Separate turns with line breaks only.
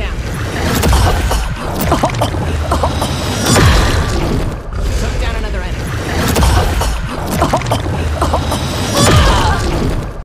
down.